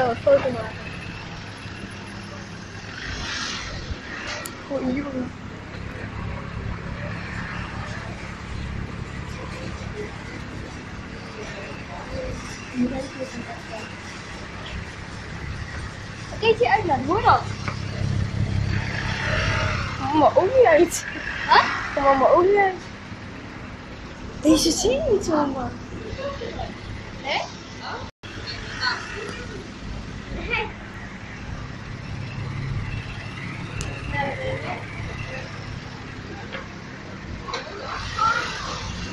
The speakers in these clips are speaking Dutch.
wel een foto maken. Voor jullie. Een keertje uitlaten, hoor dat? Maar olie uit. Wat? Kom maar olie uit. Deze zie je niet zomaar. Nee?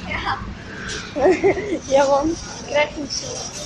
Ja. ja, man. Ik krijg niet zo.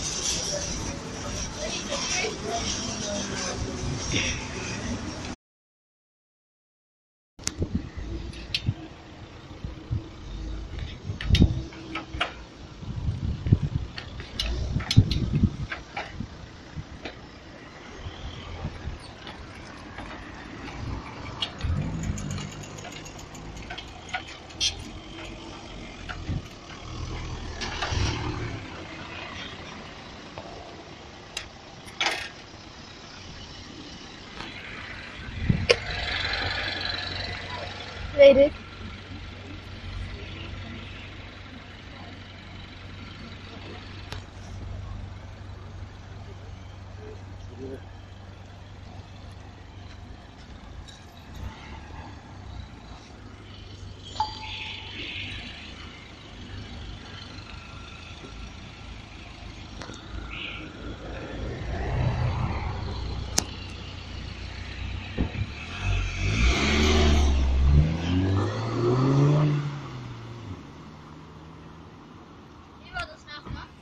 Weet ik.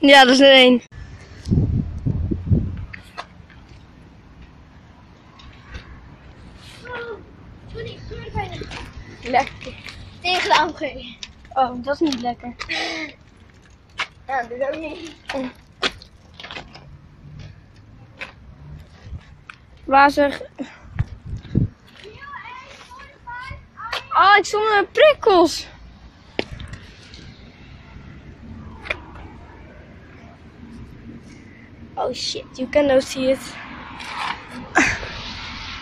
Ja, dat is er één. Lekker. Tegen de AMG. Oh, dat is niet lekker. Ja, dat is ook niet. Wazig. Oh, ik stond met prikkels. Oh shit, you cannot see it.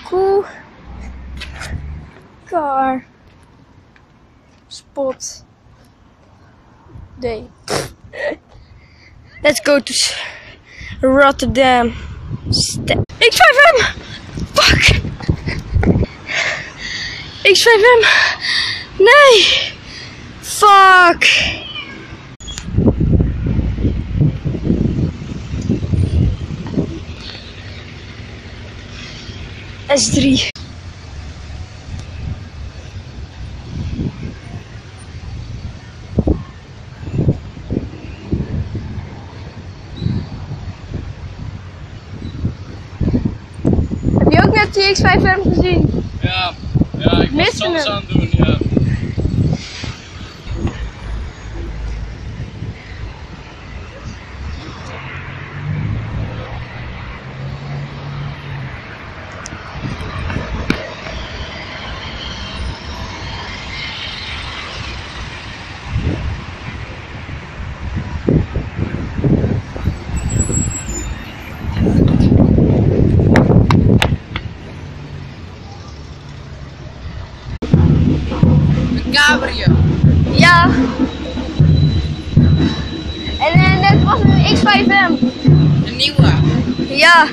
cool car spot day. Let's go to Rotterdam. St X5M. Fuck! X5M. Nee! Fuck! S3't x 5 gezien. Ja, ja ik Missen was soms aan het doen. Ja. Ja. En eh, net was een X5M. Een nieuwe. Ja.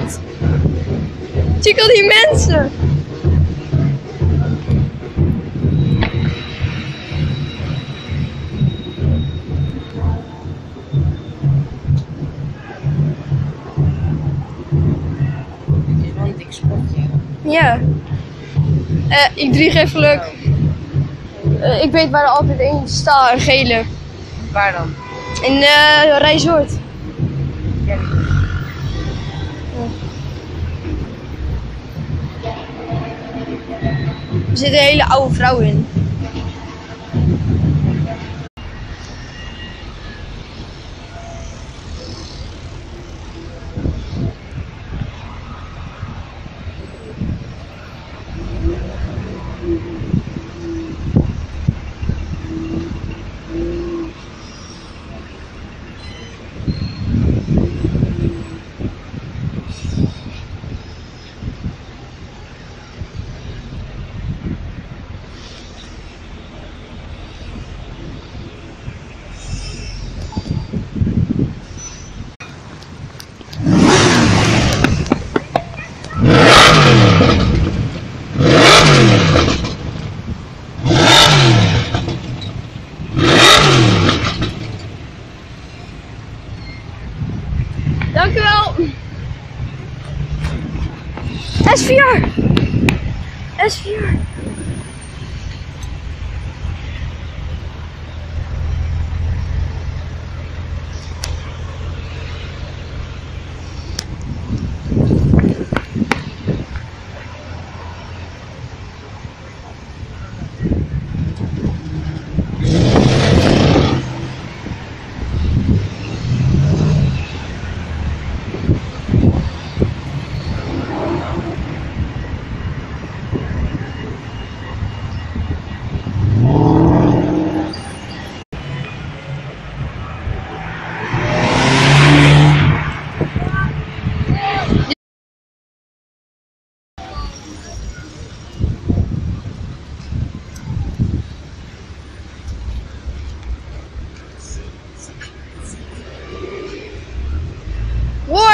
Dat? Zie al die mensen? Ja. Eh, ik drie geef geluk. Eh, ik weet waar er altijd één staat, een gele. Waar dan? In eh Rijzoord. Er zit een hele oude vrouw in. We are.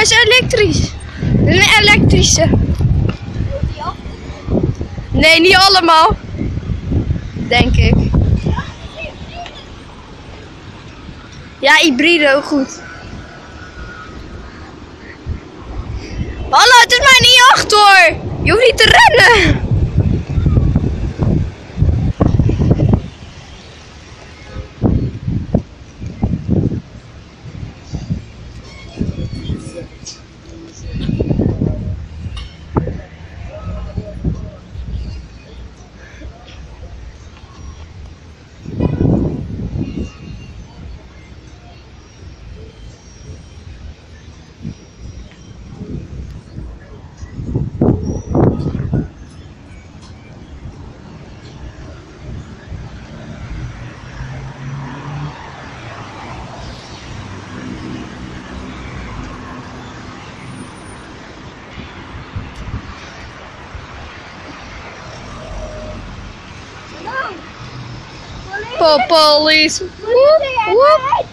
Is elektrisch. Een elektrische. Nee, niet allemaal. Denk ik. Ja, hybride ook goed. Hallo, het is mij niet achter hoor. Je hoeft niet te rennen. Po- Police. Woep, woep.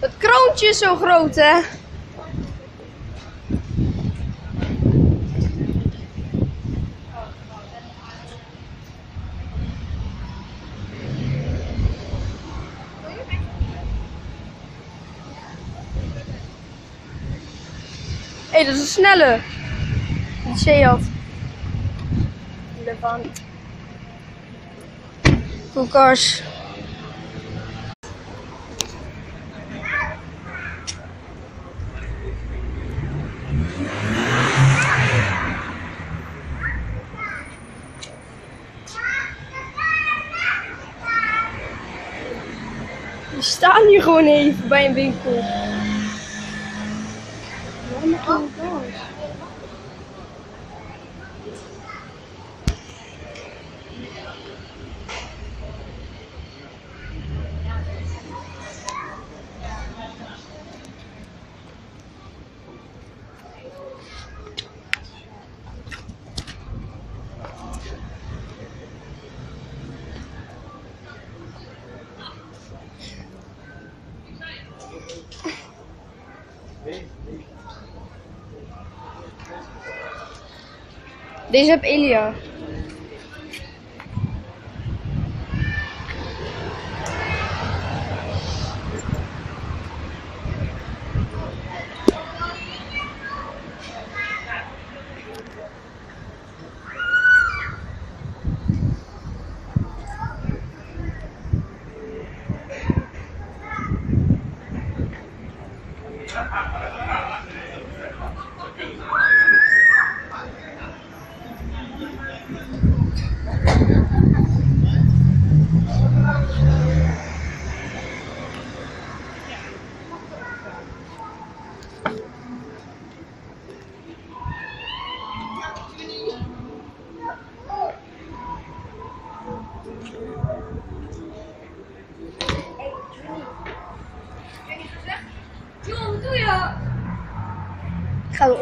Het kroontje is zo groot, hè? Hey, dat is een snelle. Die Seat. Levant. Koelkast. We staan hier gewoon even bij een winkel. Deze veja ele ó.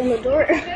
Ik ga er